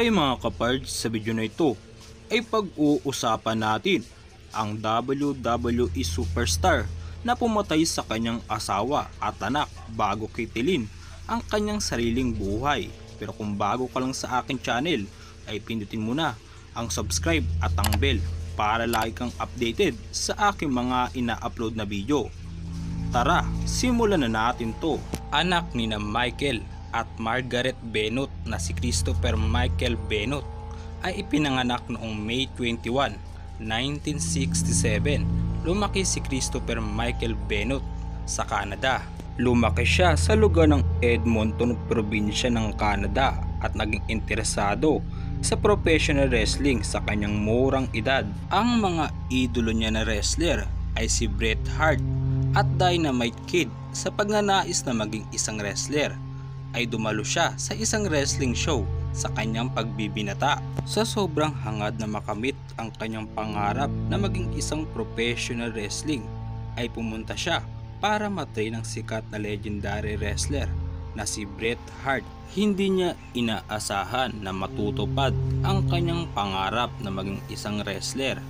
Hi mga kapards, sa video na ito ay pag-uusapan natin ang WWE Superstar na pumatay sa kanyang asawa at anak bago kitilin ang kanyang sariling buhay. Pero kung bago ka lang sa akin channel ay pindutin mo na ang subscribe at ang bell para lagi kang updated sa aking mga ina-upload na video. Tara, simulan na natin to. Anak ni na Michael at Margaret Benot na si Christopher Michael Benot ay ipinanganak noong May 21, 1967. Lumaki si Christopher Michael Benot sa Canada. Lumaki siya sa lugar ng Edmonton, probinsya ng Canada at naging interesado sa professional wrestling sa kanyang murang edad. Ang mga idolo niya na wrestler ay si Bret Hart at Dynamite Kid sa pagnanais na maging isang wrestler ay dumalo siya sa isang wrestling show sa kanyang pagbibinata. Sa sobrang hangad na makamit ang kanyang pangarap na maging isang professional wrestling ay pumunta siya para matrain ng sikat na legendary wrestler na si Bret Hart. Hindi niya inaasahan na matutupad ang kanyang pangarap na maging isang wrestler.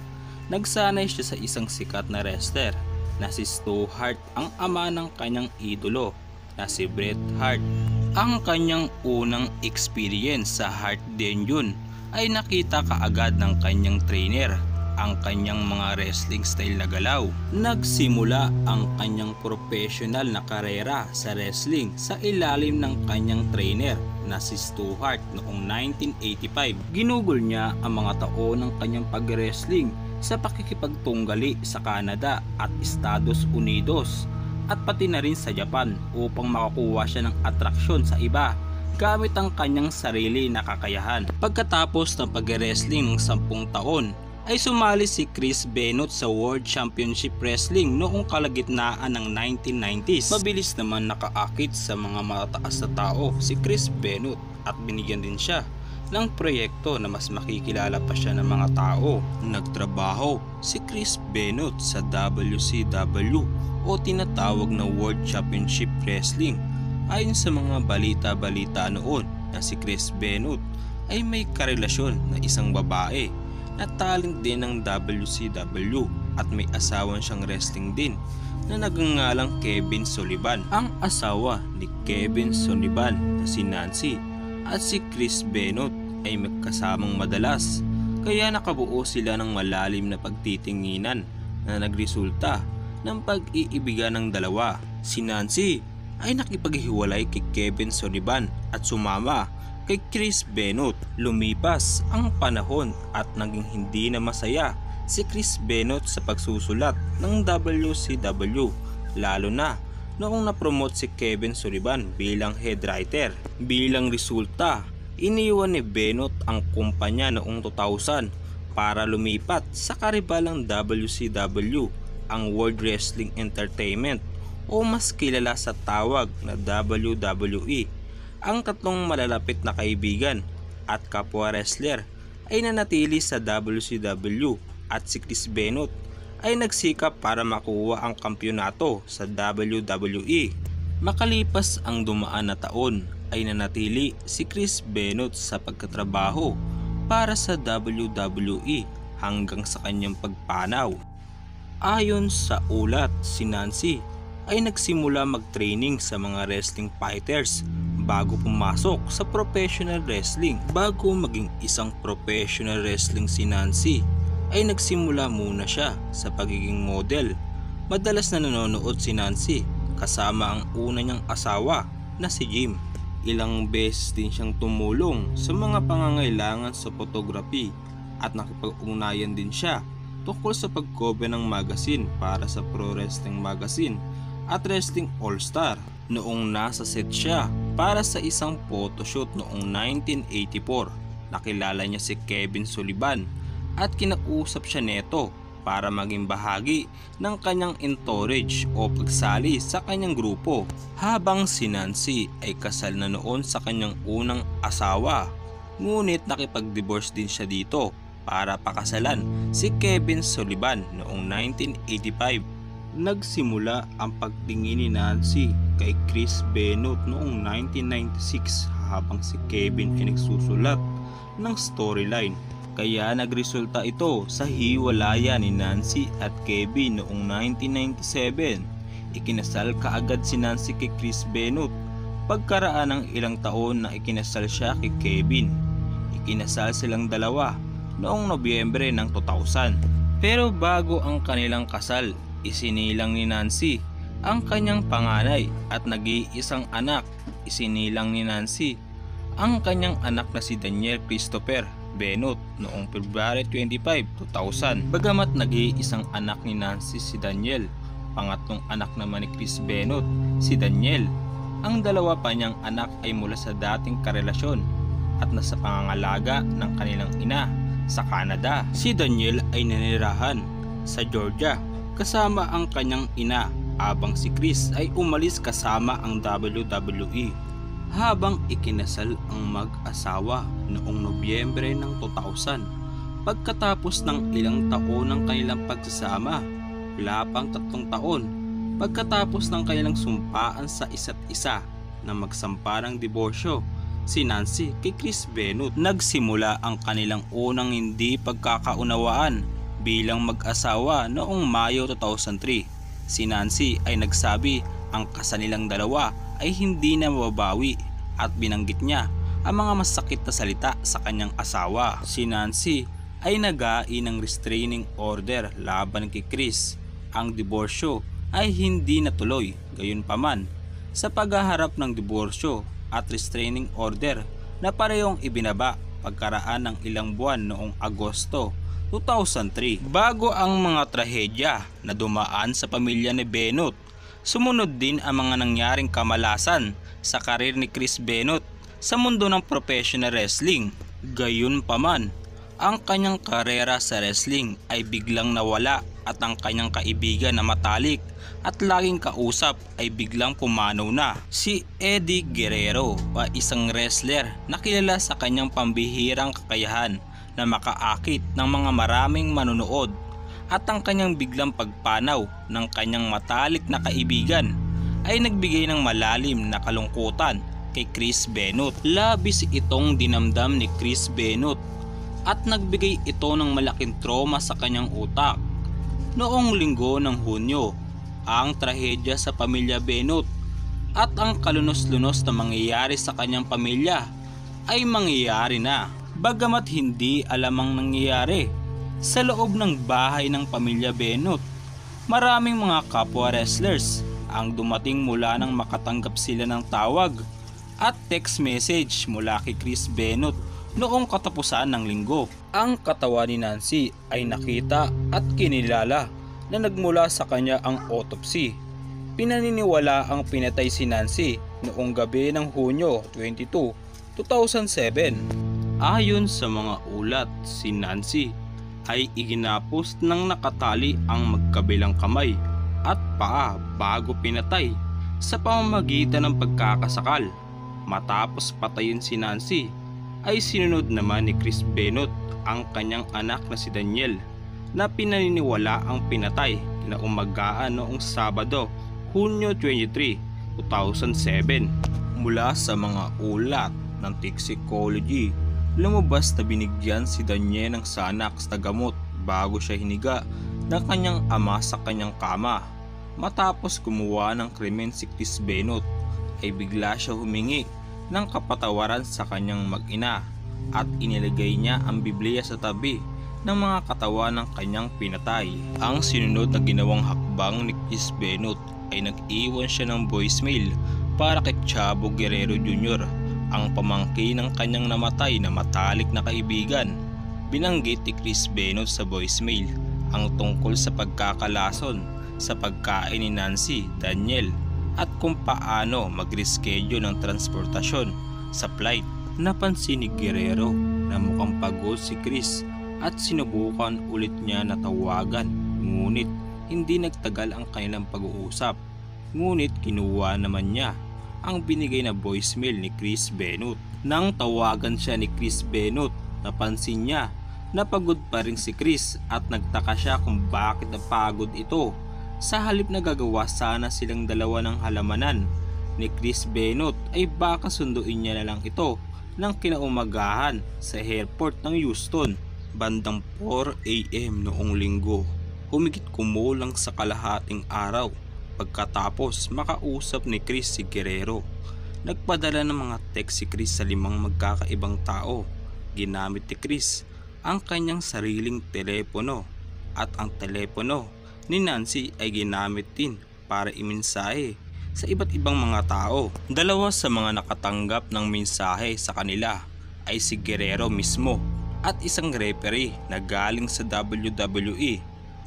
Nagsanay siya sa isang sikat na wrestler na si Stu Hart ang ama ng kanyang idolo na si Bret Hart. Ang kanyang unang experience sa Hart din yun ay nakita kaagad ng kanyang trainer ang kanyang mga wrestling style na galaw. Nagsimula ang kanyang professional na karera sa wrestling sa ilalim ng kanyang trainer na si Stu Hart noong 1985. Ginugol niya ang mga taon ng kanyang pag-wrestling sa pakikipagtunggali sa Canada at Estados Unidos at pati na rin sa Japan upang makakuha siya ng atraksyon sa iba gamit ang kanyang sarili na kakayahan. Pagkatapos ng pag-wrestling ng 10 taon, ay sumali si Chris Benoit sa World Championship Wrestling noong kalagitnaan ng 1990s. Mabilis naman nakaakit sa mga matataas na tao si Chris Benoit at binigyan din siya ng proyekto na mas makikilala pa siya ng mga tao. Nagtrabaho si Chris Benoit sa WCW o tinatawag na World Championship Wrestling. Ayon sa mga balita-balita noon na si Chris Benoit ay may karelasyon na isang babae na talent din ng WCW at may asawan siyang wrestling din na nagngangalang Kevin Sullivan. Ang asawa ni Kevin Sullivan na si Nancy at si Chris Benoit ay magkasamang madalas kaya nakabuo sila ng malalim na pagtitinginan na nagresulta ng pag-iibigan ng dalawa. Si Nancy ay nakipaghiwalay kay Kevin Sullivan at sumama kay Chris Benoit. Lumipas ang panahon at naging hindi na masaya si Chris Benoit sa pagsusulat ng WCW lalo na noong napromote si Kevin Sullivan bilang head writer. Bilang resulta, iniwan ni Benoit ang kumpanya noong 2000 para lumipat sa karibalang WCW ang World Wrestling Entertainment o mas kilala sa tawag na WWE. Ang tatlong malalapit na kaibigan at kapwa wrestler ay nanatili sa WCW at si Chris Benoit ay nagsikap para makuha ang kampyonato sa WWE. Makalipas ang dumaan na taon ay nanatili si Chris Benoit sa pagkatrabaho para sa WWE hanggang sa kanyang pagpanaw. Ayon sa ulat, si Nancy ay nagsimula mag-training sa mga wrestling fighters bago pumasok sa professional wrestling. Bago maging isang professional wrestling si Nancy, ay nagsimula muna siya sa pagiging model. Madalas na nanonood si Nancy kasama ang una niyang asawa na si Jim. Ilang beses din siyang tumulong sa mga pangangailangan sa photography at nakipag-ugnayan din siya tungkol sa pag-cover ng magazine para sa Pro Wrestling Magazine at Wrestling All-Star noong nasa set siya para sa isang photoshoot noong 1984. Nakilala niya si Kevin Sullivan at kinausap siya neto para maging bahagi ng kanyang entourage o pagsali sa kanyang grupo habang si Nancy ay kasal na noon sa kanyang unang asawa ngunit nakipag-divorce din siya dito para pakasalan si Kevin Sullivan noong 1985. Nagsimula ang pagtingin ni Nancy kay Chris Benoit noong 1996 habang si Kevin ay nagsusulat ng storyline. Kaya nagresulta ito sa hiwalayan ni Nancy at Kevin noong 1997. Ikinasal kaagad si Nancy kay Chris Benoit pagkaraan ng ilang taon na ikinasal siya kay Kevin. Ikinasal silang dalawa noong Nobyembre ng 2000. Pero bago ang kanilang kasal, isinilang ni Nancy ang kanyang panganay at nag-iisang anak. Isinilang ni Nancy ang kanyang anak na si Daniel Christopher Benot noong February 25, 2000. Bagamat nag-iisang anak ni Nancy si Daniel, pangatlong anak naman ni Chris Benot, si Daniel. Ang dalawa pa niyang anak ay mula sa dating karelasyon at nasa pangangalaga ng kanilang ina sa Canada. Si Daniel ay nanirahan sa Georgia kasama ang kanyang ina habang si Chris ay umalis kasama ang WWE habang ikinasal ang mag-asawa noong Nobyembre ng 2000 pagkatapos ng ilang taon ng kanilang pagsasama wala pang tatlong taon pagkatapos ng kanilang sumpaan sa isa't isa na magsampa ng diborsyo si Nancy kay Chris Benoit nagsimula ang kanilang unang hindi pagkakaunawaan bilang mag-asawa noong Mayo 2003 si Nancy ay nagsabi ang kasal nilang dalawa ay hindi na mababawi at binanggit niya ang mga masakit na salita sa kanyang asawa. Si Nancy ay nagain ng restraining order laban kay Chris. Ang diborsyo ay hindi natuloy, gayunpaman. Sa paghaharap ng diborsyo at restraining order na parehong ibinaba pagkaraan ng ilang buwan noong Agosto 2003 bago ang mga trahedya na dumaan sa pamilya ni Benot. Sumunod din ang mga nangyaring kamalasan sa karir ni Chris Benot sa mundo ng professional wrestling. Gayun pa man, ang kanyang karera sa wrestling ay biglang nawala at ang kanyang kaibigan na matalik at laging kausap ay biglang pumanaw na. Si Eddie Guerrero ay isang wrestler na kilala sa kanyang pambihirang kakayahan na makaakit ng mga maraming manonood at ang kanyang biglang pagpanaw ng kanyang matalik na kaibigan ay nagbigay ng malalim na kalungkutan kay Chris Benot. Labis itong dinamdam ni Chris Benot at nagbigay ito ng malaking trauma sa kanyang utak. Noong linggo ng Hunyo, ang trahedya sa pamilya Benot at ang kalunos-lunos na mangyayari sa kanyang pamilya ay mangyayari na. Bagamat hindi alam ang nangyayari sa loob ng bahay ng pamilya Benot, maraming mga kapwa wrestlers ang dumating mula nang makatanggap sila ng tawag at text message mula kay Chris Benot noong katapusan ng linggo. Ang katawan ni Nancy ay nakita at kinilala na nagmula sa kanya ang autopsy. Pinaniniwala ang pinatay si Nancy noong gabi ng Hunyo 22, 2007. Ayon sa mga ulat, si Nancy ay iginapos ng nakatali ang magkabilang kamay at paa bago pinatay sa pamamagitan ng pagkakasakal. Matapos patayin si Nancy, ay sinunod naman ni Chris Benot ang kanyang anak na si Daniel na pinaniniwala ang pinatay na umagaan noong Sabado, Hunyo 23, 2007. Mula sa mga ulat ng toxicology, lumabas na binigyan si Daniel ng Xanax na gamot bago siya hiniga ng kanyang ama sa kanyang kama. Matapos gumawa ng krimen si Chris Benot, ay bigla siya humingi ng kapatawaran sa kanyang mag-ina at inilagay niya ang Biblia sa tabi ng mga katawan ng kanyang pinatay. Ang sinunod na ginawang hakbang ni Chris Benot ay nag-iwan siya ng voicemail para kay Chavo Guerrero Jr. ang pamangkin ng kanyang namatay na matalik na kaibigan. Binanggit ni Chris Benot sa voicemail ang tungkol sa pagkakalason sa pagkain ni Nancy, Daniel at kung paano mag-reschedule ng transportasyon sa flight. Napansin ni Guerrero na mukhang pagod si Chris at sinubukan ulit niya na tawagan ngunit hindi nagtagal ang kanilang pag-uusap. Ngunit kinuha naman niya ang binigay na voicemail ni Chris Benut. Nang tawagan siya ni Chris Benut, napansin niya na pagod pa rin si Chris at nagtaka siya kung bakit napagod ito sa halip na gagawa sana silang dalawa ng halamanan ni Chris Benot ay baka sunduin niya na lang ito ng kinaumagahan sa airport ng Houston bandang 4 a.m. noong linggo. Humigit kumulang sa kalahating araw pagkatapos makausap ni Chris si Guerrero. Nagpadala ng mga text si Chris sa limang magkakaibang tao. Ginamit ni Chris ang kanyang sariling telepono at ang telepono ni Nancy ay ginamit din para imensahe sa iba't ibang mga tao. Dalawa sa mga nakatanggap ng mensahe sa kanila ay si Guerrero mismo at isang referee na galing sa WWE.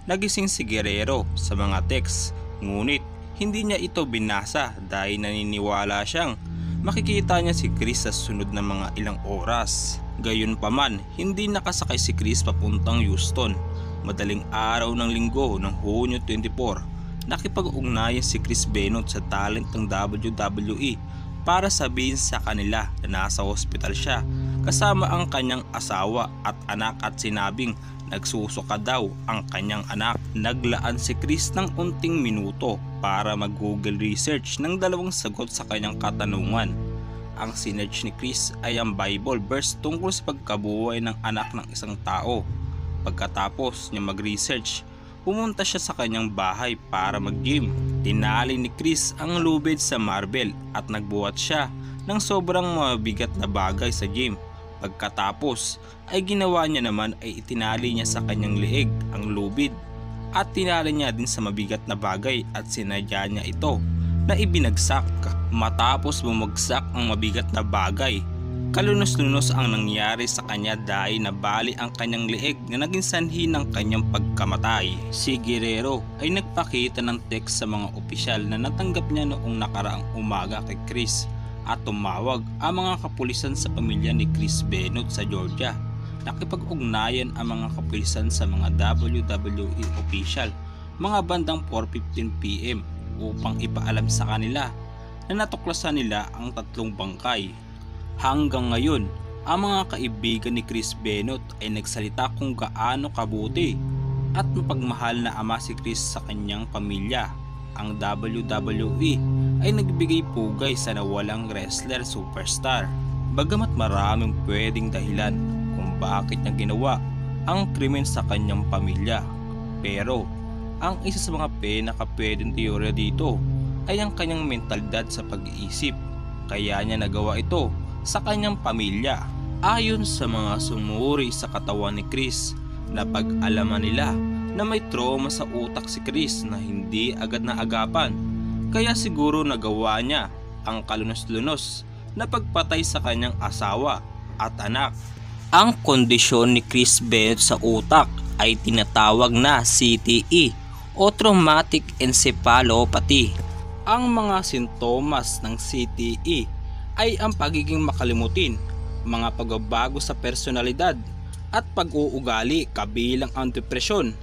Nagising si Guerrero sa mga text ngunit hindi niya ito binasa dahil naniniwala siyang makikita niya si Chris sa sunod na mga ilang oras. Gayunpaman, hindi nakasakay si Chris papuntang Houston. Madaling araw ng linggo ng Hunyo 24, nakipag-ugnayan si Chris Benoit sa talent ng WWE para sabihin sa kanila na nasa hospital siya kasama ang kanyang asawa at anak at sinabing nagsusuka daw ang kanyang anak. Naglaan si Chris ng unting minuto para mag-google research ng dalawang sagot sa kanyang katanungan. Ang sinerch ni Chris ay ang Bible verse tungkol sa pagkabuhay ng anak ng isang tao. Pagkatapos niya mag-research, pumunta siya sa kanyang bahay para mag-game. Tinali ni Chris ang lubid sa marble at nagbuhat siya ng sobrang mabigat na bagay sa game. Pagkatapos ay ginawa niya naman ay itinali niya sa kanyang leeg ang lubid at tinali niya din sa mabigat na bagay at sinadya niya ito na ibinagsak. Matapos bumagsak ang mabigat na bagay, kalunos-lunos ang nangyari sa kanya dahil nabali ang kanyang leeg na naging sanhi ng kanyang pagkamatay. Si Guerrero ay nagpakita ng text sa mga opisyal na natanggap niya noong nakaraang umaga kay Chris at tumawag ang mga kapulisan sa pamilya ni Chris Benoit sa Georgia. Nakipag-ugnayan ang mga kapulisan sa mga WWE official mga bandang 4.15pm upang ipaalam sa kanila na natuklasan nila ang tatlong bangkay. Hanggang ngayon, ang mga kaibigan ni Chris Benoit ay nagsalita kung gaano kabuti at mapagmahal na ama si Chris sa kanyang pamilya. Ang WWE ay nagbigay pugay sa nawalang wrestler superstar. Bagamat maraming pwedeng dahilan kung bakit niya ginawa ang krimen sa kanyang pamilya. Pero ang isa sa mga pinakapwedeng teorya dito ay ang kanyang mentalidad sa pag-iisip. Kaya niya nagawa ito sa kanyang pamilya. Ayon sa mga sumuri sa katawan ni Chris, napag-alaman nila na may trauma sa utak si Chris na hindi agad naagapan. Kaya siguro nagawa niya ang kalunos-lunos na pagpatay sa kanyang asawa at anak. Ang kondisyon ni Chris Bennett sa utak ay tinatawag na CTE o Traumatic Encephalopathy. Ang mga sintomas ng CTE ay ang pagiging makalimutin, mga pagbabago sa personalidad at pag-uugali kabilang ang depresyon,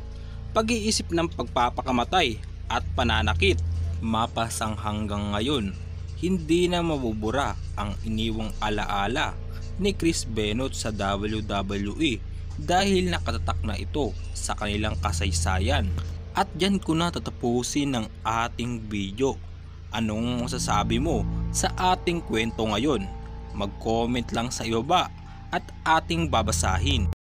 pag-iisip ng pagpapakamatay at pananakit. Mapasang hanggang ngayon, hindi na mabubura ang iniwang alaala ni Chris Benoit sa WWE dahil nakatatak na ito sa kanilang kasaysayan. At dyan ko na tatapusin ng ating video. Anong masasabi mo sa ating kwento ngayon? Mag-comment lang sa ibaba at ating babasahin.